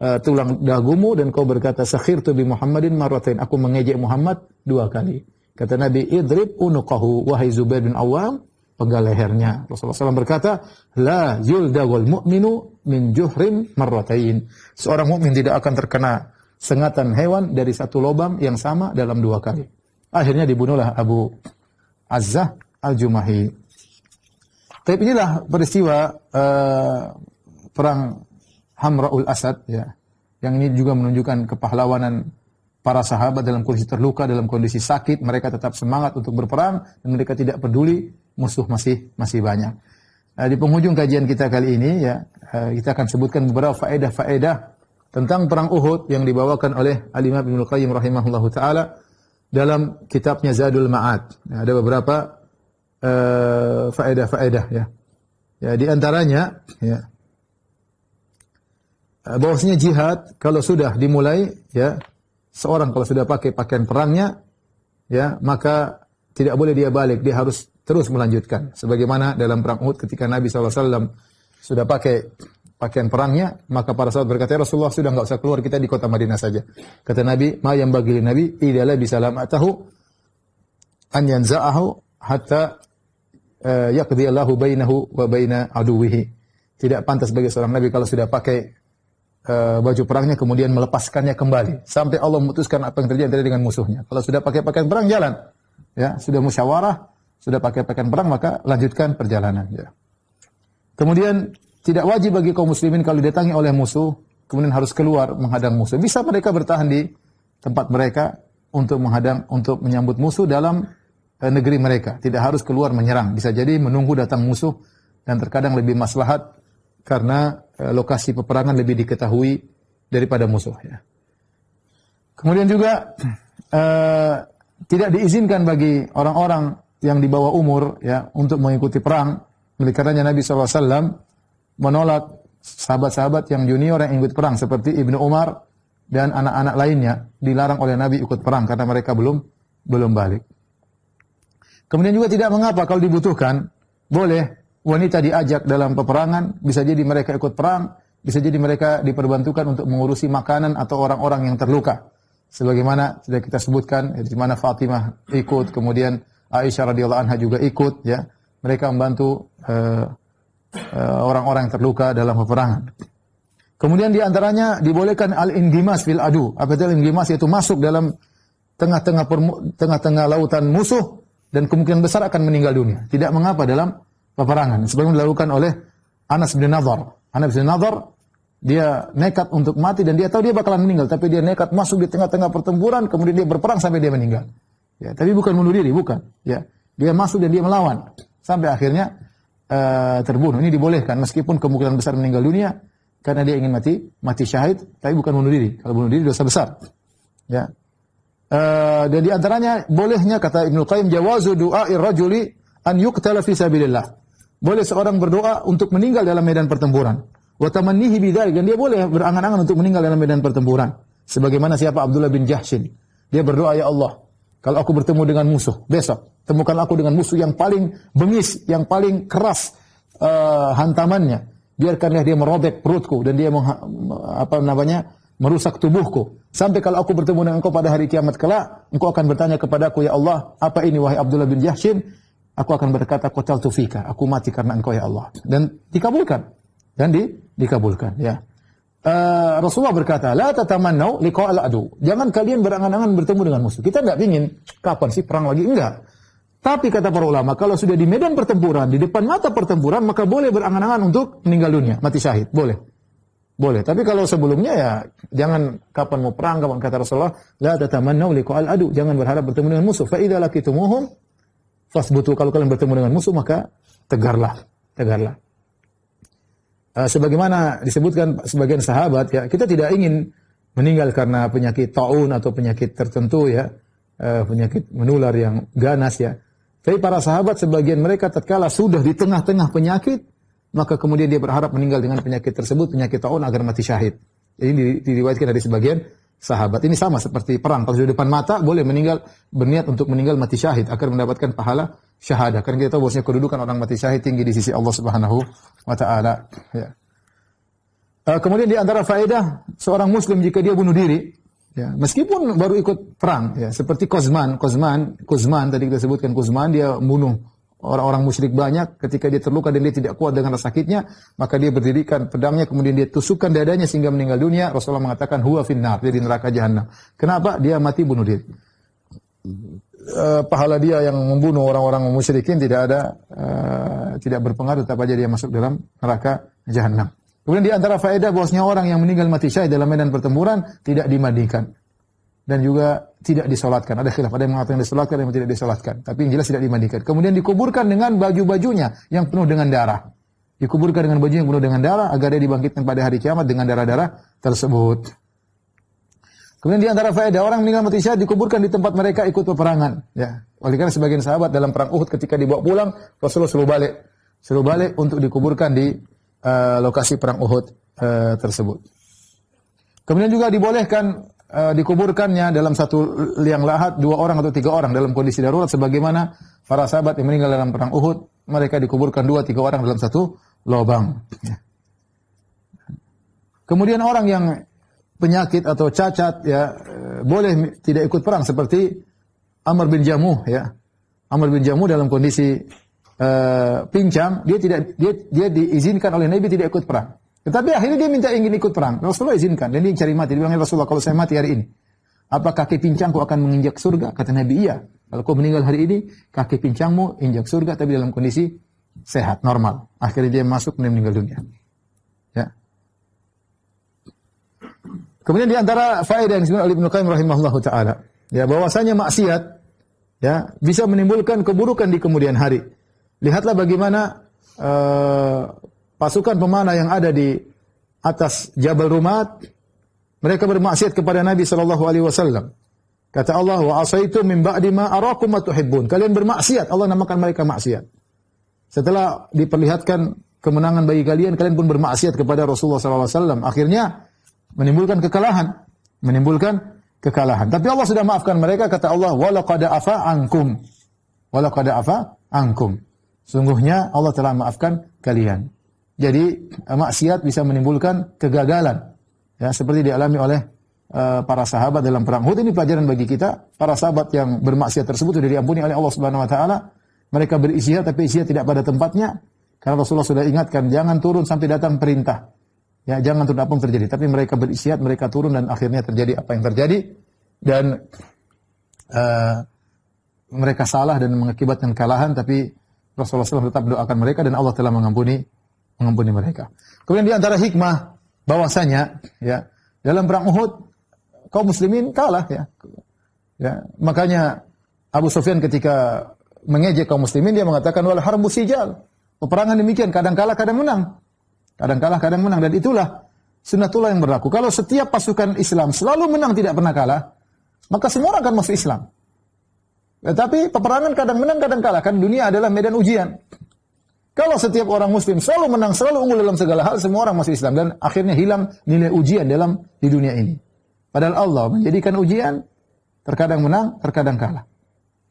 uh, tulang dagumu dan kau berkata sakhirtu bi Muhammadin marratain. Aku mengejek Muhammad dua kali. Kata Nabi, idrib unuqahu wahai Zubair bin Awam, penggal lehernya. Rasulullah SAW berkata, La yuldagul mu'minu min juhrin marratain. Seorang mukmin tidak akan terkena sengatan hewan dari satu lubang yang sama dalam dua kali. Akhirnya dibunuhlah Abu Azzah al-Jumahi. Tapi inilah peristiwa uh, perang Hamra'ul Asad ya. Yang ini juga menunjukkan kepahlawanan para sahabat dalam kondisi terluka, dalam kondisi sakit, mereka tetap semangat untuk berperang dan mereka tidak peduli musuh masih masih banyak. Uh, di penghujung kajian kita kali ini ya, uh, kita akan sebutkan beberapa faedah-faedah tentang perang Uhud yang dibawakan oleh Al-Imam Ibnu Qayyim rahimahullahu taala dalam kitabnya Zadul Ma'ad. Ya, ada beberapa uh, faedah-faedah ya. Ya, di antaranya ya bahwasanya jihad kalau sudah dimulai ya seorang kalau sudah pakai pakaian perangnya ya maka tidak boleh dia balik dia harus terus melanjutkan. Sebagaimana dalam perang Uhud ketika Nabi SAW sudah pakai pakaian perangnya, maka para sahabat berkata, ya Rasulullah sudah nggak usah keluar, kita di kota Madinah saja. Kata Nabi, ma yang bagi Nabi, idala bisa lamatahu an yanza'ahu hatta uh, yaqdi Allahu bainahu wa baina aduwihi. Tidak pantas bagi seorang Nabi kalau sudah pakai uh, baju perangnya kemudian melepaskannya kembali sampai Allah memutuskan apa yang terjadi dengan musuhnya. Kalau sudah pakai pakaian perang jalan, ya sudah musyawarah, sudah pakai pakaian perang maka lanjutkan perjalanan ya. Kemudian tidak wajib bagi kaum muslimin kalau didatangi oleh musuh kemudian harus keluar menghadang musuh. Bisa mereka bertahan di tempat mereka untuk menghadang untuk menyambut musuh dalam eh, negeri mereka. Tidak harus keluar menyerang. Bisa jadi menunggu datang musuh dan terkadang lebih maslahat karena eh, lokasi peperangan lebih diketahui daripada musuh ya. Kemudian juga eh, tidak diizinkan bagi orang-orang yang di bawah umur ya untuk mengikuti perang. Oleh karenanya Nabi SAW menolak sahabat-sahabat yang junior yang ikut perang seperti Ibnu Umar dan anak-anak lainnya dilarang oleh Nabi ikut perang karena mereka belum belum balik. Kemudian juga tidak mengapa kalau dibutuhkan boleh wanita diajak dalam peperangan, bisa jadi mereka ikut perang, bisa jadi mereka diperbantukan untuk mengurusi makanan atau orang-orang yang terluka. Sebagaimana sudah kita sebutkan di mana Fatimah ikut, kemudian Aisyah radhiyallahu anha juga ikut ya. Mereka membantu Eh, orang-orang yang terluka dalam peperangan. Kemudian di antaranya dibolehkan al-indimas fil adu. Apa itu al-indimas? Yaitu masuk dalam tengah-tengah tengah-tengah lautan musuh dan kemungkinan besar akan meninggal dunia. Tidak mengapa dalam peperangan. Sebagaimana dilakukan oleh Anas bin Nadhr. Anas bin Nadhr dia nekat untuk mati dan dia tahu dia bakalan meninggal, tapi dia nekat masuk di tengah-tengah pertempuran, kemudian dia berperang sampai dia meninggal. Ya, tapi bukan bunuh diri, bukan. Ya, dia masuk dan dia melawan sampai akhirnya uh, terbunuh. Ini dibolehkan meskipun kemungkinan besar meninggal dunia karena dia ingin mati mati syahid, tapi bukan bunuh diri. Kalau bunuh diri dosa besar. Ya. Uh, dan di antaranya bolehnya kata Ibnu Qayyim jawazu du'a'i rajuli an yuqtala fi sabilillah. Boleh seorang berdoa untuk meninggal dalam medan pertempuran. Wa tamannihi bidzalik dan dia boleh berangan-angan untuk meninggal dalam medan pertempuran. Sebagaimana siapa Abdullah bin Jahshin. Dia berdoa ya Allah, kalau aku bertemu dengan musuh besok, temukan aku dengan musuh yang paling bengis, yang paling keras uh, hantamannya. Biarkanlah dia merobek perutku dan dia apa namanya merusak tubuhku. Sampai kalau aku bertemu dengan engkau pada hari kiamat kelak, engkau akan bertanya kepadaku, ya Allah, apa ini wahai Abdullah bin Jahshin? Aku akan berkata, qatal tufika, aku mati karena engkau ya Allah. Dan dikabulkan. Dan di, dikabulkan, ya. Uh, Rasulullah berkata, la tatamannau liqa'al adu. Jangan kalian berangan-angan bertemu dengan musuh. Kita enggak ingin kapan sih perang lagi? Enggak. Tapi kata para ulama, kalau sudah di medan pertempuran, di depan mata pertempuran, maka boleh berangan-angan untuk meninggal dunia, mati syahid. Boleh. Boleh. Tapi kalau sebelumnya ya jangan kapan mau perang, kapan kata Rasulullah, la tatamannau liqa'al adu. Jangan berharap bertemu dengan musuh. Fa idza laqitumuhum fasbutu. Kalau kalian bertemu dengan musuh maka tegarlah. Tegarlah. Uh, sebagaimana disebutkan sebagian sahabat ya, kita tidak ingin meninggal karena penyakit taun atau penyakit tertentu ya, uh, penyakit menular yang ganas ya. Tapi para sahabat sebagian mereka tatkala sudah di tengah-tengah penyakit, maka kemudian dia berharap meninggal dengan penyakit tersebut, penyakit taun agar mati syahid. Ini diriwayatkan dari sebagian sahabat. Ini sama seperti perang. Kalau sudah depan mata boleh meninggal berniat untuk meninggal mati syahid agar mendapatkan pahala syahadah. Karena kita tahu bahwasanya kedudukan orang mati syahid tinggi di sisi Allah Subhanahu wa taala. Ya. Uh, kemudian di antara faedah seorang muslim jika dia bunuh diri, ya, meskipun baru ikut perang, ya, seperti Kozman, Kozman, Kozman tadi kita sebutkan Kozman dia bunuh orang-orang musyrik banyak ketika dia terluka dan dia tidak kuat dengan rasa sakitnya, maka dia berdirikan pedangnya kemudian dia tusukkan dadanya sehingga meninggal dunia. Rasulullah mengatakan huwa finnar, dia di neraka jahanam. Kenapa? Dia mati bunuh diri uh, pahala dia yang membunuh orang-orang musyrikin tidak ada uh, tidak berpengaruh tetap aja dia masuk dalam neraka jahanam. Kemudian di antara faedah bahwasanya orang yang meninggal mati syahid dalam medan pertempuran tidak dimandikan dan juga tidak disolatkan. Ada khilaf, ada yang mengatakan disolatkan, ada yang tidak disolatkan. Tapi yang jelas tidak dimandikan. Kemudian dikuburkan dengan baju-bajunya yang penuh dengan darah. Dikuburkan dengan baju yang penuh dengan darah agar dia dibangkitkan pada hari kiamat dengan darah-darah tersebut. Kemudian di antara faedah orang meninggal mati syahid dikuburkan di tempat mereka ikut peperangan. Ya, oleh karena sebagian sahabat dalam perang Uhud ketika dibawa pulang Rasulullah suruh balik, suruh balik untuk dikuburkan di uh, lokasi perang Uhud uh, tersebut. Kemudian juga dibolehkan uh, dikuburkannya dalam satu liang lahat dua orang atau tiga orang dalam kondisi darurat sebagaimana para sahabat yang meninggal dalam perang Uhud mereka dikuburkan dua tiga orang dalam satu lubang. Ya. Kemudian orang yang penyakit atau cacat ya eh, boleh tidak ikut perang seperti Amr bin Jamuh ya. Amr bin Jamuh dalam kondisi uh, pincang, dia tidak dia dia diizinkan oleh Nabi tidak ikut perang. Tetapi akhirnya dia minta ingin ikut perang. Rasulullah izinkan dan dia cari mati. Dia bilang, ya Rasulullah kalau saya mati hari ini, apa kaki pincangku akan menginjak surga? Kata Nabi, iya. Kalau kau meninggal hari ini, kaki pincangmu injak surga tapi dalam kondisi sehat, normal. Akhirnya dia masuk dan meninggal dunia. Ya. Kemudian di antara faedah yang disebut oleh Ibnu Qayyim rahimahullahu taala, ya bahwasanya maksiat ya bisa menimbulkan keburukan di kemudian hari. Lihatlah bagaimana uh, pasukan pemanah yang ada di atas Jabal Rumat mereka bermaksiat kepada Nabi sallallahu alaihi wasallam. Kata Allah, "Wa asaitu min ba'di ma arakum tuhibbun." Kalian bermaksiat, Allah namakan mereka maksiat. Setelah diperlihatkan kemenangan bagi kalian, kalian pun bermaksiat kepada Rasulullah sallallahu alaihi wasallam. Akhirnya menimbulkan kekalahan, menimbulkan kekalahan. Tapi Allah sudah maafkan mereka kata Allah walaqad afa ankum. Walaqad afa ankum. Sungguhnya Allah telah maafkan kalian. Jadi maksiat bisa menimbulkan kegagalan. Ya, seperti dialami oleh uh, para sahabat dalam perang Uhud ini pelajaran bagi kita. Para sahabat yang bermaksiat tersebut sudah diampuni oleh Allah Subhanahu wa taala. Mereka berisiat tapi isiat tidak pada tempatnya. Karena Rasulullah sudah ingatkan jangan turun sampai datang perintah. Ya, jangan turun terjadi. Tapi mereka berisiat, mereka turun dan akhirnya terjadi apa yang terjadi. Dan uh, mereka salah dan mengakibatkan kekalahan. Tapi Rasulullah SAW tetap doakan mereka dan Allah telah mengampuni mengampuni mereka. Kemudian di antara hikmah bahwasanya ya dalam perang Uhud kaum muslimin kalah ya. Ya, makanya Abu Sufyan ketika mengejek kaum muslimin dia mengatakan wal harbu sijal. Peperangan demikian kadang kalah kadang menang. Kadang kalah, kadang menang. Dan itulah sunnatullah yang berlaku. Kalau setiap pasukan Islam selalu menang, tidak pernah kalah, maka semua orang akan masuk Islam. Tetapi peperangan kadang menang, kadang kalah. Kan dunia adalah medan ujian. Kalau setiap orang muslim selalu menang, selalu unggul dalam segala hal, semua orang masuk Islam. Dan akhirnya hilang nilai ujian dalam di dunia ini. Padahal Allah menjadikan ujian, terkadang menang, terkadang kalah.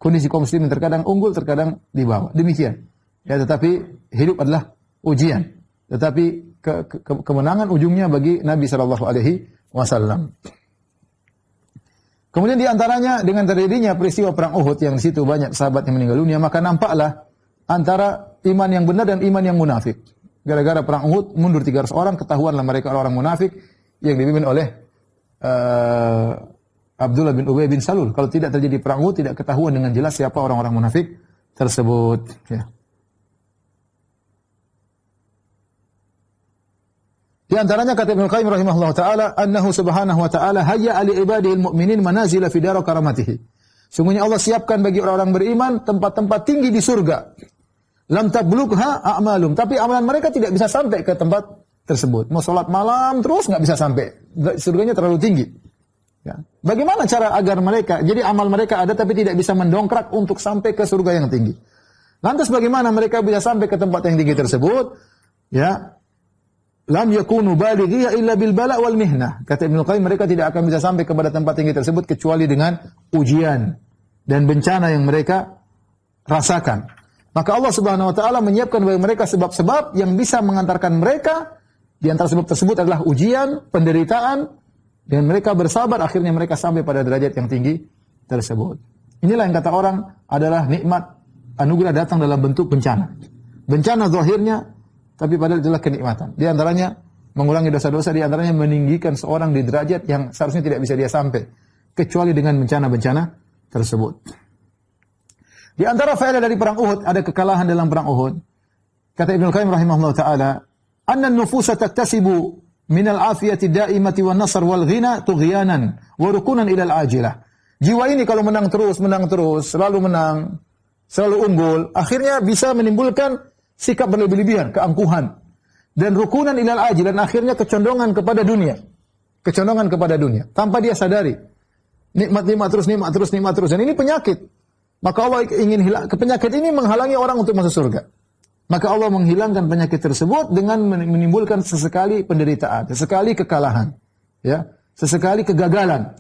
Kondisi kaum muslimin terkadang unggul, terkadang di bawah. Demikian. Ya, tetapi hidup adalah ujian. Tetapi ke, ke, kemenangan ujungnya bagi Nabi Shallallahu Alaihi Wasallam. Kemudian di antaranya dengan terjadinya peristiwa perang Uhud yang di situ banyak sahabat yang meninggal dunia, maka nampaklah antara iman yang benar dan iman yang munafik. Gara-gara perang Uhud mundur 300 orang, ketahuanlah mereka orang munafik yang dipimpin oleh uh, Abdullah bin Ubay bin Salul. Kalau tidak terjadi perang Uhud, tidak ketahuan dengan jelas siapa orang-orang munafik tersebut. Ya. Di antaranya kata Ibnu Qayyim rahimahullah taala, "Annahu subhanahu wa ta'ala hayya ali ibadihi mu'minin manazila fi dar karamatihi." Sungguhnya Allah siapkan bagi orang-orang beriman tempat-tempat tinggi di surga. Lam tablugha a'malum, tapi amalan mereka tidak bisa sampai ke tempat tersebut. Mau sholat malam terus nggak bisa sampai. Surganya terlalu tinggi. Ya. Bagaimana cara agar mereka, jadi amal mereka ada tapi tidak bisa mendongkrak untuk sampai ke surga yang tinggi. Lantas bagaimana mereka bisa sampai ke tempat yang tinggi tersebut? Ya, lam yakunu balighiya illa bil bala wal mihnah. Kata Ibnu Qayyim mereka tidak akan bisa sampai kepada tempat tinggi tersebut kecuali dengan ujian dan bencana yang mereka rasakan. Maka Allah Subhanahu wa taala menyiapkan bagi mereka sebab-sebab yang bisa mengantarkan mereka di antara sebab tersebut adalah ujian, penderitaan dan mereka bersabar akhirnya mereka sampai pada derajat yang tinggi tersebut. Inilah yang kata orang adalah nikmat anugerah datang dalam bentuk bencana. Bencana zahirnya tapi padahal itulah kenikmatan. Di antaranya mengulangi dosa-dosa, di antaranya meninggikan seorang di derajat yang seharusnya tidak bisa dia sampai. Kecuali dengan bencana-bencana tersebut. Di antara faedah dari perang Uhud, ada kekalahan dalam perang Uhud. Kata Ibnu Qayyim rahimahullah ta'ala, Anna nufusa taktasibu min al-afiyati da'imati wa nasr wal ghina tughyanan wa rukunan ila al-ajilah. Jiwa ini kalau menang terus, menang terus, selalu menang, selalu unggul, akhirnya bisa menimbulkan sikap berlebih-lebihan, keangkuhan dan rukunan ilal aji dan akhirnya kecondongan kepada dunia. Kecondongan kepada dunia tanpa dia sadari. Nikmat-nikmat terus, nikmat terus, nikmat terus dan ini penyakit. Maka Allah ingin hilang penyakit ini menghalangi orang untuk masuk surga. Maka Allah menghilangkan penyakit tersebut dengan menimbulkan sesekali penderitaan, sesekali kekalahan, ya, sesekali kegagalan.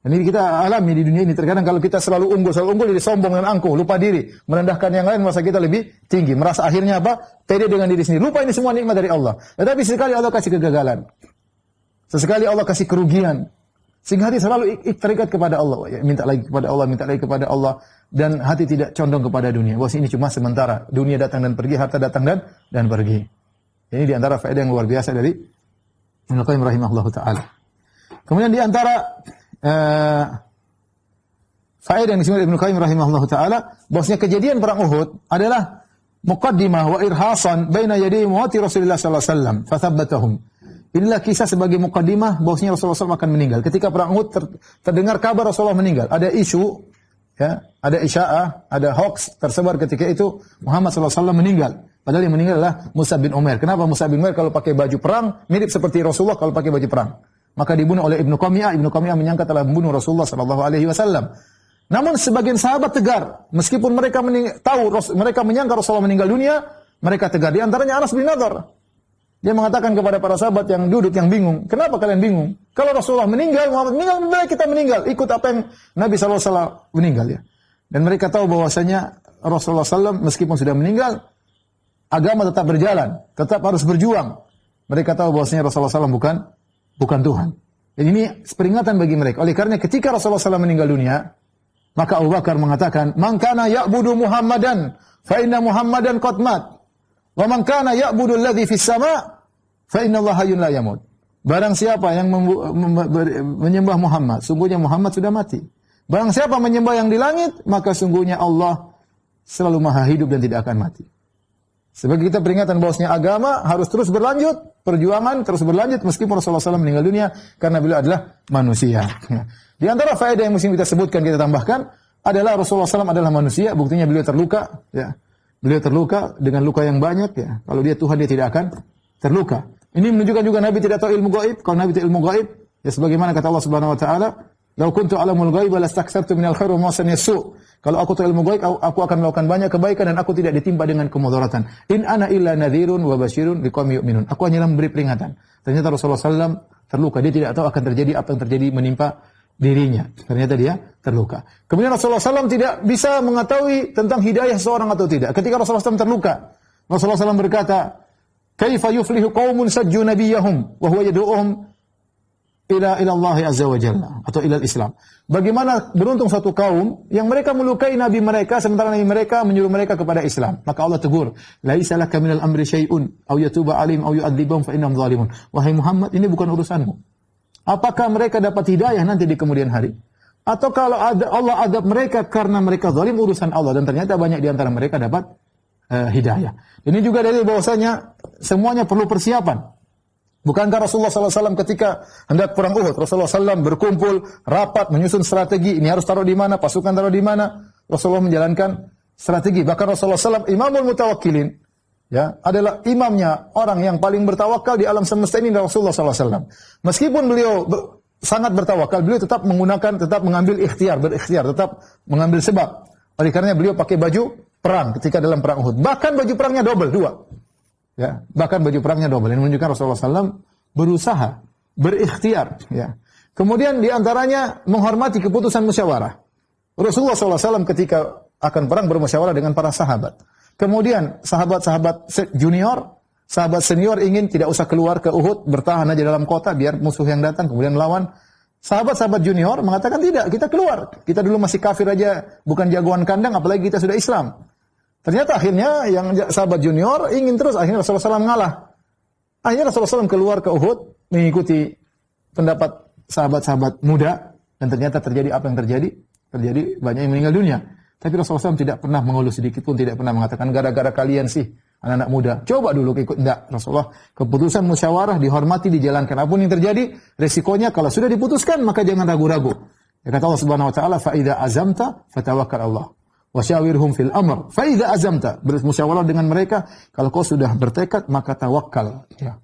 Ini kita alami di dunia ini. Terkadang kalau kita selalu unggul, selalu unggul jadi sombong dan angkuh, lupa diri, merendahkan yang lain, merasa kita lebih tinggi. Merasa akhirnya apa? Pede dengan diri sendiri. Lupa ini semua nikmat dari Allah. Tetapi sekali Allah kasih kegagalan. Sesekali Allah kasih kerugian. Sehingga hati selalu terikat kepada Allah. Ya, minta lagi kepada Allah, minta lagi kepada Allah. Dan hati tidak condong kepada dunia. Wah ini cuma sementara. Dunia datang dan pergi, harta datang dan dan pergi. Ini di antara faedah yang luar biasa dari Ibnu Qayyim ta'ala. Kemudian di antara uh, faedah yang disebut Ibnu Qayyim rahimahullah taala bahwasanya kejadian perang Uhud adalah muqaddimah wa irhasan baina yaday muwati Rasulullah sallallahu alaihi wasallam fathabbatahum. Inilah kisah sebagai mukadimah bahwasanya Rasulullah SAW akan meninggal. Ketika perang Uhud ter, terdengar kabar Rasulullah meninggal. Ada isu, ya, ada isya'ah, ada hoax tersebar ketika itu Muhammad SAW meninggal. Padahal yang meninggal adalah Musa bin Umar. Kenapa Musa bin Umar kalau pakai baju perang mirip seperti Rasulullah kalau pakai baju perang? Maka dibunuh oleh Ibnu Qamiyah. Ibnu Qamiyah menyangka telah membunuh Rasulullah sallallahu alaihi wasallam. Namun sebagian sahabat tegar, meskipun mereka tahu mereka menyangka Rasulullah meninggal dunia, mereka tegar. Di antaranya Anas bin Nadar. Dia mengatakan kepada para sahabat yang duduk yang bingung, kenapa kalian bingung? Kalau Rasulullah meninggal, Muhammad meninggal, baik kita meninggal. Ikut apa yang Nabi SAW meninggal ya. Dan mereka tahu bahwasanya Rasulullah SAW meskipun sudah meninggal, agama tetap berjalan, tetap harus berjuang. Mereka tahu bahwasanya Rasulullah SAW bukan bukan Tuhan. Dan ini peringatan bagi mereka. Oleh karena ketika Rasulullah SAW meninggal dunia, maka Abu Bakar mengatakan, "Man kana ya'budu Muhammadan, fa inna Muhammadan qad mat. Wa man kana ya'budu alladhi fis sama' fa inna Allah hayyun la yamut." Barang siapa yang menyembah Muhammad, sungguhnya Muhammad sudah mati. Barang siapa menyembah yang di langit, maka sungguhnya Allah selalu maha hidup dan tidak akan mati. Sebagai kita peringatan bahwasanya agama harus terus berlanjut, perjuangan terus berlanjut meskipun Rasulullah SAW meninggal dunia karena beliau adalah manusia. Di antara faedah yang mesti kita sebutkan kita tambahkan adalah Rasulullah SAW adalah manusia, buktinya beliau terluka, ya. Beliau terluka dengan luka yang banyak, ya. Kalau dia Tuhan dia tidak akan terluka. Ini menunjukkan juga Nabi tidak tahu ilmu gaib. Kalau Nabi tidak ilmu gaib, ya sebagaimana kata Allah Subhanahu Wa Taala, "Lau kuntu alamul ghaib lastakthartu minal khair wa ma su." Kalau aku tahu ilmu gaib, aku akan melakukan banyak kebaikan dan aku tidak ditimpa dengan kemudaratan. In ana illa nadhirun wa basyirun liqaumin yu'minun. Aku hanya memberi peringatan. Ternyata Rasulullah SAW terluka. Dia tidak tahu akan terjadi apa yang terjadi menimpa dirinya. Ternyata dia terluka. Kemudian Rasulullah SAW tidak bisa mengetahui tentang hidayah seorang atau tidak. Ketika Rasulullah SAW terluka, Rasulullah SAW berkata, Kaifa yuflihu qaumun sajju nabiyahum wa huwa yad'uhum ila ila Allah azza wa jalla atau ila Islam. Bagaimana beruntung suatu kaum yang mereka melukai nabi mereka sementara nabi mereka menyuruh mereka kepada Islam. Maka Allah tegur, "Laisa laka minal amri syai'un aw yatuba alim aw yu'adzibahum fa zalimun." Wahai Muhammad, ini bukan urusanmu. Apakah mereka dapat hidayah nanti di kemudian hari? Atau kalau ada Allah adab mereka karena mereka zalim urusan Allah dan ternyata banyak di antara mereka dapat uh, hidayah. Ini juga dari bahwasanya semuanya perlu persiapan. Bukankah Rasulullah SAW ketika hendak perang Uhud, Rasulullah SAW berkumpul, rapat, menyusun strategi, ini harus taruh di mana, pasukan taruh di mana. Rasulullah menjalankan strategi. Bahkan Rasulullah SAW, imamul mutawakilin, ya, adalah imamnya orang yang paling bertawakal di alam semesta ini Rasulullah SAW. Meskipun beliau sangat bertawakal, beliau tetap menggunakan, tetap mengambil ikhtiar, berikhtiar, tetap mengambil sebab. Oleh karena beliau pakai baju perang ketika dalam perang Uhud. Bahkan baju perangnya double, dua. Ya, bahkan baju perangnya double. Ini menunjukkan Rasulullah SAW berusaha, berikhtiar. Ya. Kemudian di antaranya menghormati keputusan musyawarah. Rasulullah SAW ketika akan perang bermusyawarah dengan para sahabat. Kemudian sahabat-sahabat junior, sahabat senior ingin tidak usah keluar ke Uhud, bertahan aja dalam kota biar musuh yang datang kemudian melawan. Sahabat-sahabat junior mengatakan tidak, kita keluar. Kita dulu masih kafir aja, bukan jagoan kandang, apalagi kita sudah Islam. Ternyata akhirnya yang sahabat junior ingin terus, akhirnya Rasulullah SAW ngalah. Akhirnya Rasulullah SAW keluar ke Uhud mengikuti pendapat sahabat-sahabat muda dan ternyata terjadi apa yang terjadi? Terjadi banyak yang meninggal dunia. Tapi Rasulullah SAW tidak pernah mengeluh sedikit pun, tidak pernah mengatakan gara-gara kalian sih anak-anak muda. Coba dulu ikut. Tidak, Rasulullah. Keputusan musyawarah dihormati, dijalankan. Apa pun yang terjadi, resikonya kalau sudah diputuskan, maka jangan ragu-ragu. Ya kata Allah Subhanahu wa taala, "Fa azamta fatawakkal Allah." wasyawirhum fil amr. Fa idza azamta, bermusyawarah dengan mereka, kalau kau sudah bertekad maka tawakal. Ya.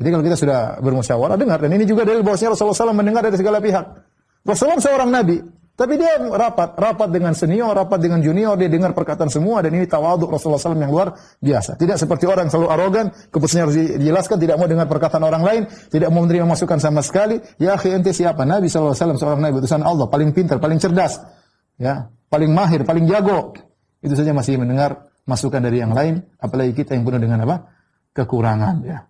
Jadi kalau kita sudah bermusyawarah dengar dan ini juga dari bahwasanya Rasulullah SAW mendengar dari segala pihak. Rasulullah seorang nabi, tapi dia rapat, rapat dengan senior, rapat dengan junior, dia dengar perkataan semua dan ini tawaduk Rasulullah SAW yang luar biasa. Tidak seperti orang yang selalu arogan, keputusannya harus dijelaskan, tidak mau dengar perkataan orang lain, tidak mau menerima masukan sama sekali. Ya akhi ente siapa? Nabi SAW seorang nabi, utusan Allah, paling pintar, paling cerdas. Ya, paling mahir, paling jago. Itu saja masih mendengar masukan dari yang lain, apalagi kita yang penuh dengan apa? kekurangan ya.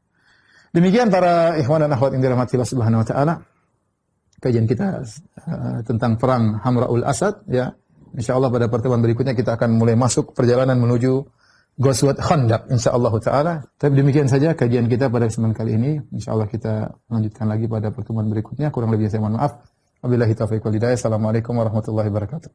Demikian para ikhwan dan akhwat yang dirahmati Allah Subhanahu wa taala. Kajian kita uh, tentang perang Hamraul Asad ya. Insyaallah pada pertemuan berikutnya kita akan mulai masuk perjalanan menuju Ghazwat Khandaq insyaallah taala. Tapi demikian saja kajian kita pada kesempatan kali ini. Insyaallah kita lanjutkan lagi pada pertemuan berikutnya. Kurang lebih saya mohon maaf. Wabillahi taufiq wal hidayah. Assalamualaikum warahmatullahi wabarakatuh.